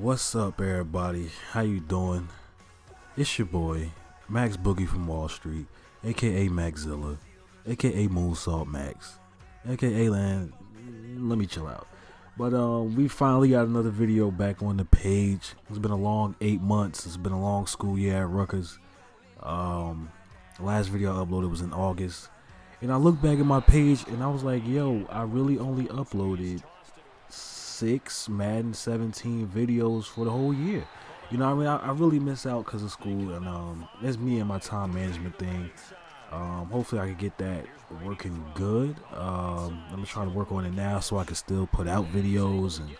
What's up, everybody? How you doing? It's your boy Max Boogie from Wall Street, aka Maxzilla, aka Moonsault Max, aka Land. Let me chill out. But um, we finally got another video back on the page. It's been a long eight months. It's been a long school year at Rutgers. Um, last video I uploaded was in August, and I looked back at my page and I was like, "Yo, I really only uploaded six Madden 17 videos for the whole year." You know, I mean, I, I really miss out because of school, and um, that's me and my time management thing. Um, hopefully, I can get that working good. Um, I'm trying to work on it now so I can still put out videos and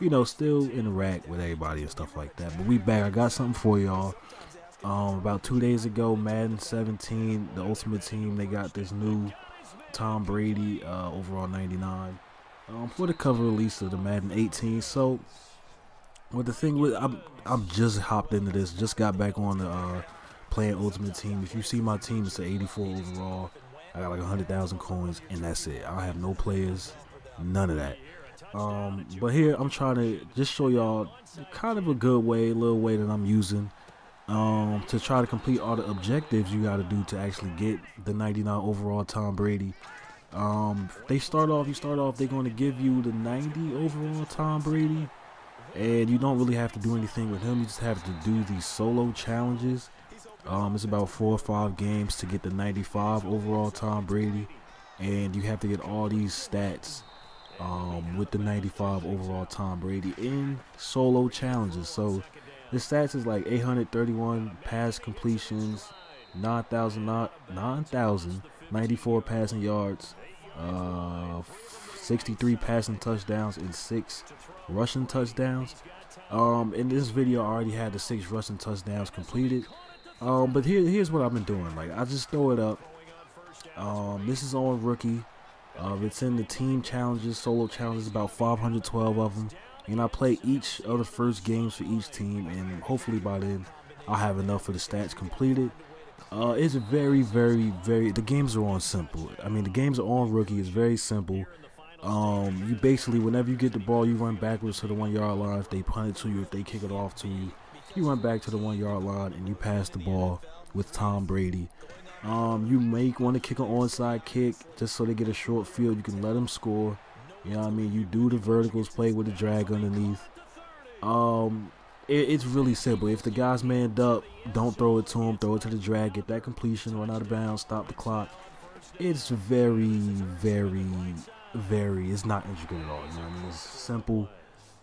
you know still interact with everybody and stuff like that. But we back. I got something for y'all. Um, about two days ago, Madden 17, the Ultimate Team, they got this new Tom Brady uh, overall 99 um, for the cover release of the Madden 18. So, what the thing with I'm I'm just hopped into this, just got back on the uh, playing Ultimate Team. If you see my team, it's an 84 overall. I got like 100,000 coins, and that's it. I have no players, none of that. Um, but here I'm trying to just show y'all kind of a good way, a little way that I'm using um, to try to complete all the objectives you got to do to actually get the 99 overall Tom Brady. Um, they start off, you start off, they're going to give you the 90 overall Tom Brady, and you don't really have to do anything with him. You just have to do these solo challenges. Um, it's about four or five games to get the 95 overall Tom Brady, and you have to get all these stats um, with the 95 overall Tom Brady in solo challenges. So the stats is like 831 pass completions, 9,000 9,000 94 passing yards, uh, 63 passing touchdowns, and six rushing touchdowns. Um, in this video, I already had the six rushing touchdowns completed. Um, but here, here's what I've been doing. Like, I just throw it up. Um, this is on rookie. Uh, it's in the team challenges, solo challenges, about 512 of them. And I play each of the first games for each team, and hopefully by then I'll have enough for the stats completed. Uh, it's very, very, very. The games are on simple. I mean, the games are on rookie. It's very simple. Um, you basically, whenever you get the ball, you run backwards to the one yard line. If they punt it to you, if they kick it off to you, you run back to the one yard line and you pass the ball with Tom Brady. Um, you make want to kick an onside kick just so they get a short field. You can let them score. You know what I mean? You do the verticals, play with the drag underneath. Um, it, it's really simple. If the guy's manned up, don't throw it to him. Throw it to the drag. Get that completion. Run out of bounds. Stop the clock. It's very, very, very. It's not intricate at all. You know what I mean? It's simple.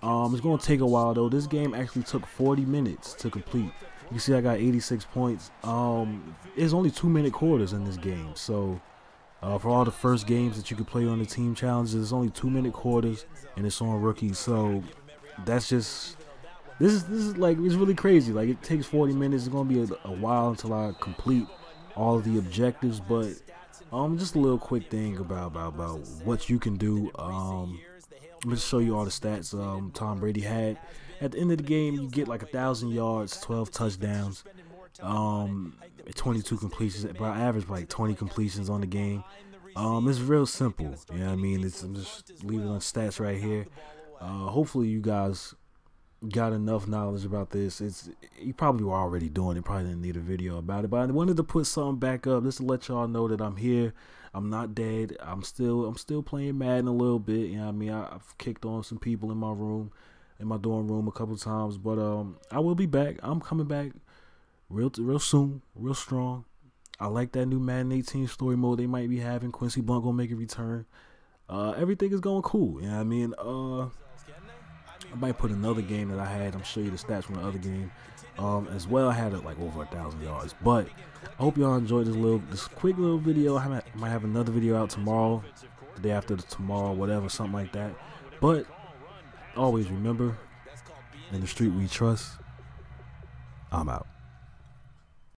Um, it's gonna take a while though. This game actually took 40 minutes to complete. You see, I got 86 points. Um, there's only two minute quarters in this game, so uh, for all the first games that you could play on the team challenges, it's only two minute quarters, and it's on rookies. So that's just this is this is like it's really crazy. Like it takes 40 minutes. It's gonna be a, a while until I complete all the objectives, but um, just a little quick thing about about about what you can do. Um, let me show you all the stats um, Tom Brady had. At the end of the game, you get like a thousand yards, 12 touchdowns, um, 22 completions. I average like 20 completions on the game. Um, it's real simple. You know what I mean? It's, I'm just leaving on stats right here. Uh, hopefully, you guys got enough knowledge about this. It's you probably were already doing it. Probably didn't need a video about it, but I wanted to put something back up just to let y'all know that I'm here. I'm not dead. I'm still I'm still playing Madden a little bit. You know what I mean? I, have kicked on some people in my room, in my dorm room a couple times, but um, I will be back. I'm coming back real real soon, real strong. I like that new Madden 18 story mode they might be having. Quincy Blunt gonna make a return. Uh, everything is going cool. You know what I mean? Uh, I might put another game that I had. I'm show you the stats from the other game. Um, as well, I had it like over a thousand yards. But I hope y'all enjoyed this little, this quick little video. I might have another video out tomorrow, the day after tomorrow, whatever, something like that. But always remember, in the street we trust. I'm out.